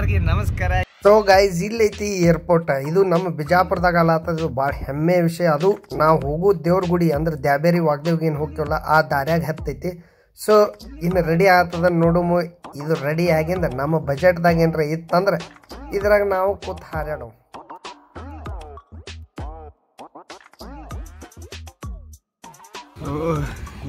ಎಲ್ಲರಿಗೂ ನಮಸ್ಕಾರ. So guys ಇಲ್ಲೈತಿ airport ಇದು ನಮ್ಮ ಬಿಜಾಪುರದಾಗ ಅಲ್ಲತ್ತದು ಭಾಳ ಹೆಮ್ಮೆ ವಿಷಯ. ಅದು ನಾವು ಹೋಗೋ ದೇವ್ರ ಗುಡಿ ಅಂದ್ರೆ ದ್ಯಾಬೇರಿ ವಾಗ್ದೇವ್ಗೆ ಏನು ಹೋಗ್ತೀವಲ್ಲ ಆ ದಾರ್ಯಾಗ ಹತ್ತೈತಿ. ಸೊ ಇನ್ನು ರೆಡಿ ಆಗ್ತದ ನೋಡುಮು ಇದು ರೆಡಿ ಆಗಿಂದ ನಮ್ಮ ಬಜೆಟ್ದಾಗ ಏನಾರ ಇತ್ತಂದ್ರೆ ಇದ್ರಾಗ ನಾವು ಕೂತ್ ಹಾರಾಡೋ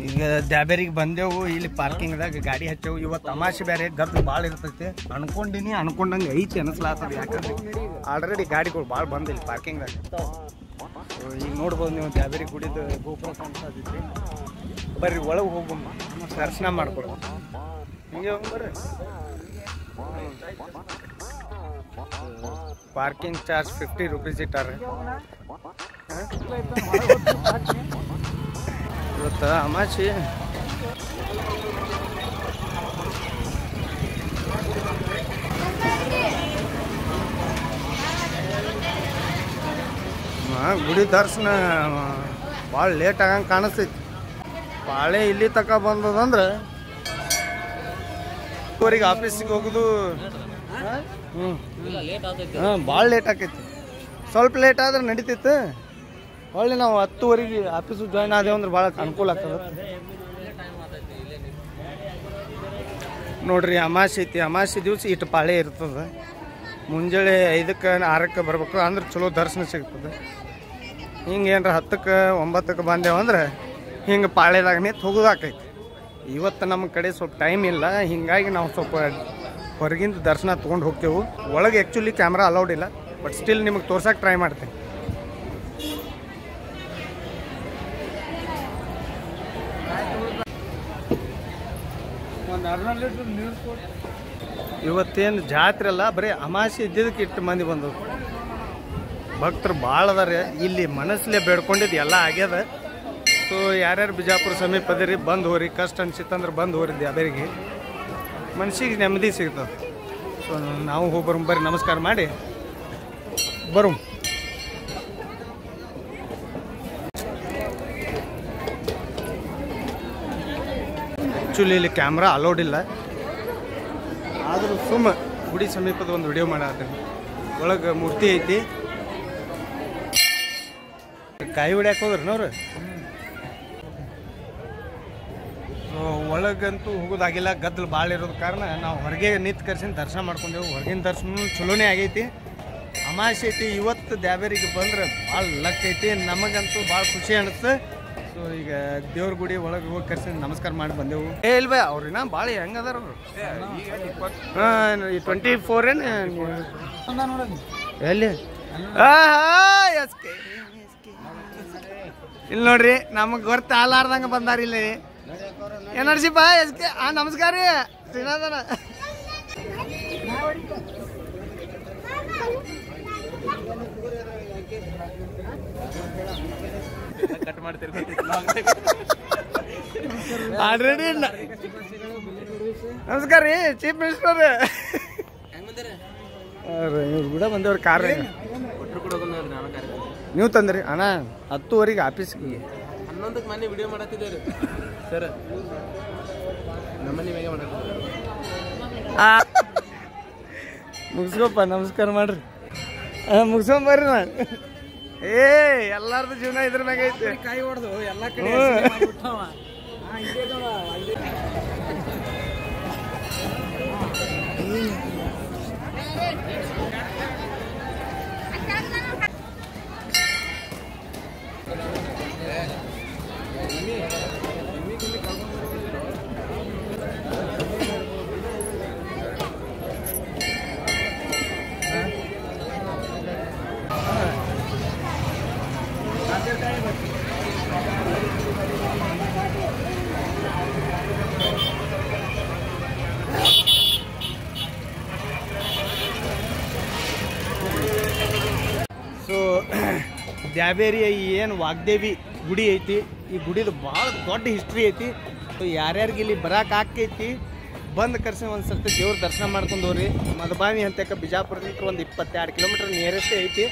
ಈಗ ದ್ಯಾಬೇರಿಗೆ ಬಂದೆವು, ಇಲ್ಲಿ ಪಾರ್ಕಿಂಗ್ದಾಗ ಗಾಡಿ ಹಚ್ಚೆವು. ಇವತ್ತು ತಮಾಷೆ ಬೇರೆ ಗದ್ದು ಭಾಳ ಇರ್ತೈತಿ. ಅನ್ಕೊಂಡಿನಿ, ಅನ್ಕೊಂಡಂಗೆ ಐತಿ ಅನಿಸ್ಲಾತದ ಯಾಕಂದ್ರೆ ಆಲ್ರೆಡಿ ಗಾಡಿಗಳು ಭಾಳ ಬಂದಿಲ್ಲ ಪಾರ್ಕಿಂಗ್ದಾಗ. ಈಗ ನೋಡ್ಬೋದು ನೀವು ದ್ಯಾಬೇರಿ ಗುಡಿದ ಗೋಪುರ ಕಾಣಿಸ್ತೈತಿ. ಬರ್ರಿ, ಒಳಗೆ ಹೋಗು ದರ್ಶನ ಮಾಡ್ಕೊಡ್ಬೋದು ಹೋಗ್ ಬರ್ರಿ. ಪಾರ್ಕಿಂಗ್ ಚಾರ್ಜ್ ಫಿಫ್ಟಿ ರುಪೀಸ್ ಇಟ್ಟಾರೆ ಇವತ್ತು ಅಮಾಚಿ. ಗುಡಿ ದರ್ಶನ ಭಾಳ ಲೇಟ್ ಆಗಂಗೆ ಕಾಣಿಸ್ತೈತಿ. ಪಾಳೆ ಇಲ್ಲಿ ತಕ ಬಂದದಂದ್ರೆ ಅವರಿಗೆ ಆಫೀಸಿಗೆ ಹೋಗುದು ಹ್ಞೂ ಹಾಂ ಭಾಳ ಲೇಟ್ ಆಕೈತಿ. ಸ್ವಲ್ಪ ಲೇಟ್ ಆದ್ರೆ ನಡೀತಿತ್ತು ಒಳ್ಳೆ ನಾವು ಹತ್ತುವರೆಗೆ ಆಫೀಸು ಜಾಯ್ನ್ ಆದೇವು ಅಂದ್ರೆ ಭಾಳ ಅನುಕೂಲ ಆಗ್ತದೆ. ನೋಡ್ರಿ, ಅಮಾಸೆ ಐತಿ. ಅಮಾಸೆ ದಿವಸ ಇಟ್ಟು ಪಾಳೆ ಇರ್ತದೆ. ಮುಂಜಾನೆ ಐದಕ್ಕೆ, ಆರಕ್ಕೆ ಬರ್ಬೇಕು ಅಂದ್ರೆ ಚಲೋ ದರ್ಶನ ಸಿಗ್ತದೆ. ಹಿಂಗೆ ಏನರ ಹತ್ತಕ್ಕೆ, ಒಂಬತ್ತಕ್ಕೆ ಬಂದೇವು ಅಂದ್ರೆ ಹಿಂಗೆ ಪಾಳೆದಾಗ ನಿಂತು ಇವತ್ತು ನಮ್ಮ ಕಡೆ ಸ್ವಲ್ಪ ಟೈಮ್ ಇಲ್ಲ. ಹಿಂಗಾಗಿ ನಾವು ಸ್ವಲ್ಪ ಹೊರಗಿಂದ ದರ್ಶನ ತೊಗೊಂಡು ಹೋಗ್ತೇವೆ. ಒಳಗೆ ಆ್ಯಕ್ಚುಲಿ ಕ್ಯಾಮ್ರಾ ಅಲೌಡ್ ಇಲ್ಲ ಬಟ್ ಸ್ಟಿಲ್ ನಿಮಗೆ ತೋರ್ಸಕ್ಕೆ ಟ್ರೈ ಮಾಡ್ತೇನೆ. ಇವತ್ತೇನು ಜಾತ್ರೆ ಅಲ್ಲ, ಬರೀ ಅಮಾಸೆ ಇದ್ದಿದ್ದಕ್ಕೆ ಇಟ್ಟು ಮಂದಿ ಬಂದವು ಭಕ್ತರು ಭಾಳ ಅದಾರೆ ಇಲ್ಲಿ ಮನಸ್ಸಲ್ಲೇ ಬೇಡ್ಕೊಂಡಿದ್ದು ಎಲ್ಲ ಆಗ್ಯದ. ಸೊ ಯಾರ್ಯಾರು ಬಿಜಾಪುರ ಸಮೀಪ ಅದಿರಿ, ಬಂದು ಹೋರಿ ಕಷ್ಟ ಅನ್ಸಿತ್ತಂದ್ರೆ ಬಂದು ಹೋರಿ ಅದರಿಗೆ. ಮನ್ಸಿಗೆ ನೆಮ್ಮದಿ ಸಿಗ್ತದೆ. ಸೊ ನಾವು ಹೋಗಿ ಬರೀ ಬರ್ರಿ, ನಮಸ್ಕಾರ ಮಾಡಿ. ಬರೋಮ್. ಆ್ಯಕ್ಚುಲಿ ಇಲ್ಲಿ ಕ್ಯಾಮ್ರಾ ಅಲೌಡ್ ಇಲ್ಲ. ಆದರೂ ಸುಮ್ಮ ಗುಡಿ ಸಮೀಪದ ಒಂದು ವಿಡಿಯೋ ಮಾಡತ್ತೀನಿ ಒಳಗೆ ಮೂರ್ತಿ ಐತಿ. ಕಾಯಿ ಹೊಡ್ಯಾಕ ಹೋದ್ರನವ್ರು ಒಳಗಂತೂ ಹೋಗೋದಾಗಿಲ್ಲ, ಗದ್ದಲು ಭಾಳ ಇರೋದ ಕಾರಣ ನಾವು ಹೊರಗೆ ನಿಂತು ಕರ್ಸಿನ ದರ್ಶನ ಮಾಡ್ಕೊಂಡೆವು. ಹೊರಗಿನ ದರ್ಶನ ಚಲೋನೇ ಆಗೈತಿ. ಅಮಾಸೆ ಐತಿ, ಇವತ್ತು ದ್ಯಾಬೇರಿಗೆ ಬಂದ್ರೆ ಭಾಳ ಲಕ್ ಐತಿ. ನಮಗಂತೂ ಭಾಳ ಖುಷಿ ಅನಿಸ್ತು ಸೊ ಈಗ ದೇವ್ರ ಗುಡಿ ಒಳಗೆ ಹೋಗಿ ಕರ್ಸಿ ನಮಸ್ಕಾರ ಮಾಡಿ ಬಂದೆವು. ಏ ಇಲ್ವೇ ಅವ್ರಿನ ಭಾಳ ಹೆಂಗ್ ಅದಾರ ಅವರು? ಟ್ವೆಂಟಿ ಫೋರ್ ಏನು ಎಲ್ಲಿ? ಎಸ್ ಕೆ ಇಲ್ಲಿ ನೋಡ್ರಿ ನಮಗೆ ಗೊತ್ತ ಆಲಾರ್ದಂಗ ಬಂದಾರ ಇಲ್ಲಿ. ಏನರ್ಸಿಪ್ಪ ಎಸ್ ಕೆ? ಆ ನಮಸ್ಕಾರ ರೀ. ಶ್ರೀನಾಥನ. ಆಲ್ರೆಡಿ ನಮಸ್ಕಾರ ರೀ ಚೀಫ್ ಮಿನಿಸ್ಟರ್ ಇವ್ರು ಕೂಡ ಬಂದವ್ರ ಕಾರ್ ನೀವು ತಂದ್ರಿ ಅಣ್ಣ ಹತ್ತುವರೆಗೆ ಆಫೀಸ್ಗೆ. ಹನ್ನೊಂದಕ್ಕೆ ಮನೆ ವಿಡಿಯೋ ಮಾಡತ್ತಿದ್ದೇವೆ ಸರ್ ನಮ್ಮನೆ ಮಾಡತ್ತಿದ್ದೇವೆ ಮುಗಿಸ್ಕೊಪ್ಪ ನಮಸ್ಕಾರ ಮಾಡ್ರಿ. ಮುಗಿಸ್ಕೊಂಬರ್ರಿ ನಾನು ನಾ. ಏ ಎಲ್ಲಾರ್ದು ಜೀವನ ಇದ್ರ ಮ್ಯಾಗ ಐತಿ. ಕಾಯಿ ಹೊಡೆದು ಎಲ್ಲ ಹ್ಞೂ. ಸೊ ದ್ಯಾಬೇರಿಯ ಏನು ವಾಗ್ದೇವಿ ಗುಡಿ ಐತಿ, ಈ ಗುಡಿದು ಭಾಳ ದೊಡ್ಡ ಹಿಸ್ಟ್ರಿ ಐತಿ. ಸೊ ಯಾರ್ಯಾರಿಗೆ ಇಲ್ಲಿ ಬರಕ್ಕೆ ಆಕೈತಿ ಬಂದು ಕರ್ಸಿ ಒಂದು ಸರ್ತಿ ದೇವ್ರ ದರ್ಶನ ಮಾಡ್ಕೊಂಡು ಹೋಗ್ರಿ. ಮಧುಬಾನಿ ಅಂತಕ್ಕ ಬಿಜಾಪುರದಿಂದ ಒಂದು ಇಪ್ಪತ್ತೆರಡು ಕಿಲೋಮೀಟರ್ ನಿಯರೆಸ್ಟ್ ಐತಿ.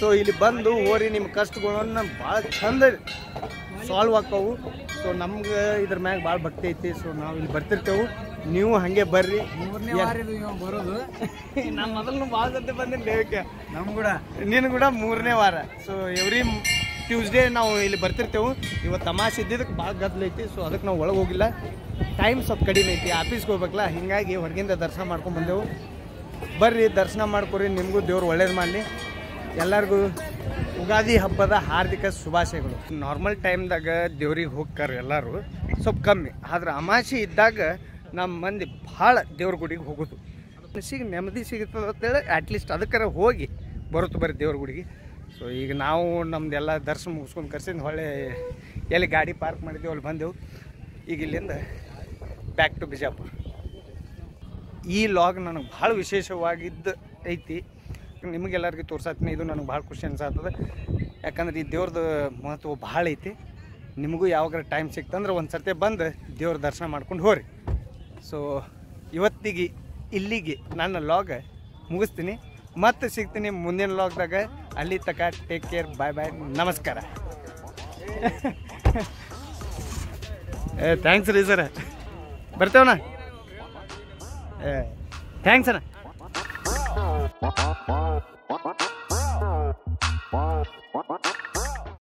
ಸೊ ಇಲ್ಲಿ ಬಂದು ಹೋರಿ ನಿಮ್ಮ ಕಷ್ಟಗಳನ್ನ ಭಾಳ ಚಂದ ಸಾಲ್ವ್ ಆಕ್ಕವು ಸೊ ನಮ್ಗೆ ಇದ್ರ ಮ್ಯಾಗ ಭಾಳ ಭಕ್ತಿ ಐತಿ. ಸೊ ನಾವು ಇಲ್ಲಿ ಬರ್ತಿರ್ತೇವೆ. ನೀವು ಹಂಗೆ ಬರ್ರಿ. ಮೂರನೇ ವಾರ ಬರೋದು. ನಾನು ಮೊದಲು ಭಾಳ ಜೊತೆ ಬಂದಿನಿ ದೇವಕ್ಕೆ ನಮ್ ಕೂಡ. ನೀನು ಕೂಡ ಮೂರನೇ ವಾರ. ಸೊ ಎವ್ರಿ ಟ್ಯೂಸ್ಡೇ ನಾವು ಇಲ್ಲಿ ಬರ್ತಿರ್ತೇವೆ. ಇವತ್ತು ತಮಾಷೆ ಇದ್ದಿದ್ದಕ್ಕೆ ಭಾಳ ಗದ್ದಲ ಐತಿ. ಸೊ ಅದಕ್ಕೆ ನಾವು ಒಳಗೆ ಹೋಗಿಲ್ಲ. ಟೈಮ್ ಸ್ವಲ್ಪ ಕಡಿಮೆ ಐತಿ. ಆಫೀಸ್ಗೆ ಹೋಗ್ಬೇಕಲ್ಲ? ಹಿಂಗಾಗಿ ಹೊರಗಿಂದ ದರ್ಶನ ಮಾಡ್ಕೊಂಡು ಬಂದೆವು. ಬರ್ರಿ ದರ್ಶನ ಮಾಡ್ಕೊರಿ. ನಿಮಗೂ ದೇವ್ರು ಒಳ್ಳೇದು ಮಾಡಲಿ. ಎಲ್ಲರಿಗೂ ಯುಗಾದಿ ಹಬ್ಬದ ಹಾರ್ದಿಕ ಶುಭಾಶಯಗಳು. ನಾರ್ಮಲ್ ಟೈಮ್ದಾಗ ದೇವ್ರಿಗೆ ಹೋಗ್ತಾರೆ ಎಲ್ಲರೂ. ಸ್ವಲ್ಪ ಕಮ್ಮಿ. ಆದ್ರೆ ಅಮಾಸೆ ಇದ್ದಾಗ ನಮ್ಮ ಮಂದಿ ಭಾಳ ದೇವ್ರ ಗುಡಿಗೆ ಹೋಗೋದು. ಮನಸ್ಸಿಗೆ ನೆಮ್ಮದಿ ಸಿಗುತ್ತದೆ ಅಂತೇಳಿ ಅಟ್ಲೀಸ್ಟ್ ಅದಕ್ಕಾರ ಹೋಗಿ ಬರುತ್ತೆ ಬರ್ರಿ ದೇವ್ರ ಗುಡಿಗೆ. ಸೊ ಈಗ ನಾವು ನಮ್ದೆಲ್ಲ ದರ್ಶನ ಮುಗಿಸ್ಕೊಂಡು ಕರ್ಸಿಂದ ಹೊಳೆ ಎಲ್ಲಿ ಗಾಡಿ ಪಾರ್ಕ್ ಮಾಡಿದ್ದೆವು ಅಲ್ಲಿ ಬಂದೆವು. ಈಗ ಇಲ್ಲಿಂದ ಬ್ಯಾಕ್ ಟು ಬಿಜಾಪುರ. ಈ ಲಾಗ್ ನನಗೆ ಭಾಳ ವಿಶೇಷವಾಗಿದ್ದು ಐತಿ. ನಿಮಗೆಲ್ಲರಿಗೂ ತೋರ್ಸತ್ತೀನಿ ಇದು ನನಗೆ ಭಾಳ ಖುಷಿ ಅನ್ಸಾತದ. ಯಾಕಂದ್ರೆ ಈ ದೇವ್ರದ್ದು ಮಹತ್ವ ಭಾಳ ಐತಿ. ನಿಮಗೂ ಯಾವಾಗ ಟೈಮ್ ಸಿಕ್ತಂದ್ರೆ ಒಂದು ಸರ್ತಿ ಬಂದು ದೇವ್ರ ದರ್ಶನ ಮಾಡ್ಕೊಂಡು ಹೋರಿ. ಸೊ ಇವತ್ತಿಗೆ, ಇಲ್ಲಿಗೆ ನನ್ನ ಲಾಗ್ ಮುಗಿಸ್ತೀನಿ. ಮತ್ತೆ ಸಿಗ್ತೀನಿ ಮುಂದಿನ ಲಾಗ್ದಾಗ ಅಲ್ಲಿ ತಕ ಟೇಕ್ ಕೇರ್ ಬಾಯ್ ಬಾಯ್ ನಮಸ್ಕಾರ. ಏ ಥ್ಯಾಂಕ್ಸ್ ರೀ ಸರ. ಬರ್ತೇವಣ್ಣ? ಏ ಥ್ಯಾಂಕ್ಸ್ ಅಣ್ಣ.